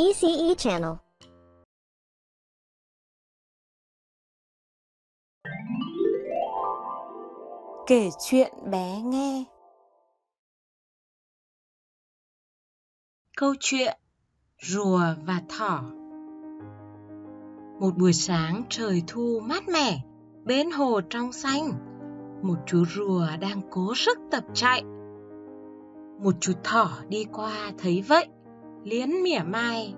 ECE Channel. Kể chuyện bé nghe Câu chuyện Rùa và Thỏ Một buổi sáng trời thu mát mẻ, bên hồ trong xanh, một chú rùa đang cố sức tập chạy. Một chú thỏ đi qua thấy vậy, liến mỉa mai.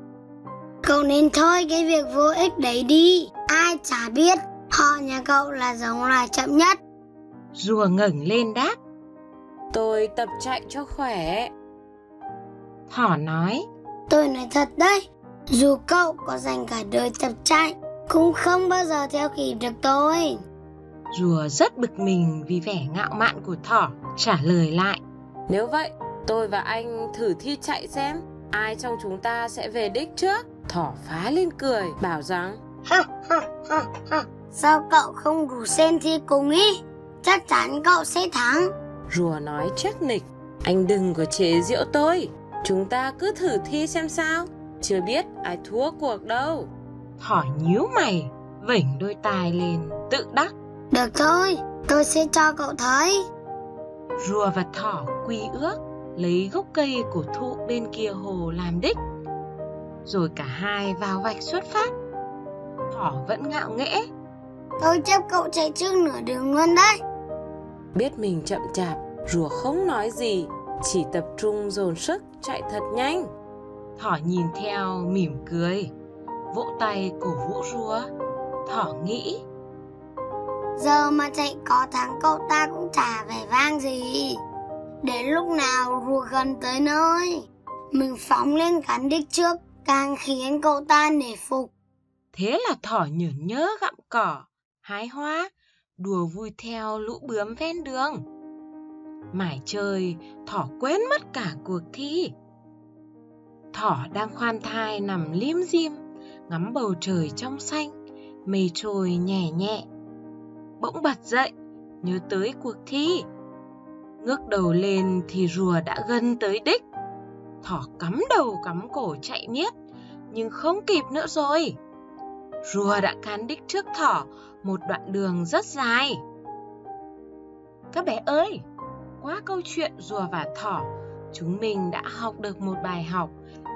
Cậu nên thôi cái việc vô ích đấy đi, ai chả biết họ nhà cậu là giống loài chậm nhất. Rùa ngẩng lên đáp. Tôi tập chạy cho khỏe. Thỏ nói. Tôi nói thật đấy, dù cậu có dành cả đời tập chạy, cũng không bao giờ theo kịp được tôi. Rùa rất bực mình vì vẻ ngạo mạn của thỏ, trả lời lại. Nếu vậy, tôi và anh thử thi chạy xem ai trong chúng ta sẽ về đích trước. Thỏ phá lên cười, bảo rằng Sao cậu không đủ sen thi cùng ý? Chắc chắn cậu sẽ thắng. Rùa nói chắc nịch, anh đừng có chế giễu tôi. Chúng ta cứ thử thi xem sao. Chưa biết ai thua cuộc đâu. Thỏ nhíu mày, vểnh đôi tai lên, tự đắc. Được thôi, tôi sẽ cho cậu thấy. Rùa và thỏ quy ước, lấy gốc cây của thụ bên kia hồ làm đích. Rồi cả hai vào vạch xuất phát. Thỏ vẫn ngạo nghễ. Tôi chấp cậu chạy trước nửa đường luôn đấy. Biết mình chậm chạp, rùa không nói gì, chỉ tập trung dồn sức chạy thật nhanh. Thỏ nhìn theo mỉm cười, vỗ tay cổ vũ rùa. Thỏ nghĩ Giờ mà chạy có thắng cậu ta cũng chả vẻ vang gì Đến lúc nào rùa gần tới nơi Mình phóng lên cắn đích trước Càng khiến cậu ta nể phục Thế là thỏ nhởn nhớ gặm cỏ, hái hoa, đùa vui theo lũ bướm ven đường. Mải chơi, thỏ quên mất cả cuộc thi. Thỏ đang khoan thai nằm lim dim ngắm bầu trời trong xanh, mây trôi nhẹ nhẹ. Bỗng bật dậy, nhớ tới cuộc thi. Ngước đầu lên thì rùa đã gần tới đích. Thỏ cắm đầu cắm cổ chạy miết, nhưng không kịp nữa rồi. Rùa đã cán đích trước thỏ một đoạn đường rất dài. Các bé ơi, qua câu chuyện rùa và thỏ, chúng mình đã học được một bài học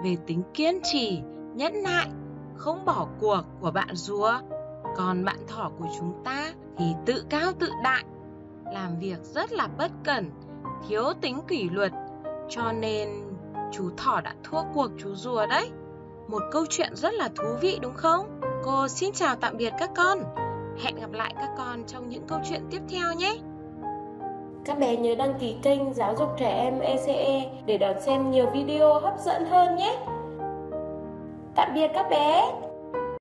về tính kiên trì, nhẫn nại, không bỏ cuộc của bạn rùa. Còn bạn thỏ của chúng ta thì tự cao tự đại, làm việc rất là bất cẩn, thiếu tính kỷ luật, cho nên chú thỏ đã thua cuộc chú rùa đấy. Một câu chuyện rất là thú vị, đúng không? Cô xin chào tạm biệt các con. Hẹn gặp lại các con trong những câu chuyện tiếp theo nhé. Các bé nhớ đăng ký kênh Giáo dục trẻ em ECE để đón xem nhiều video hấp dẫn hơn nhé. Tạm biệt các bé.